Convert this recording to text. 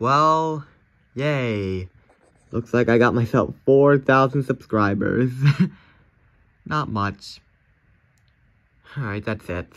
Well, yay. Looks like I got myself 4,000 subscribers. Not much. Alright, that's it.